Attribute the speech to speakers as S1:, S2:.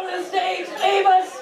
S1: on the stage. Leave.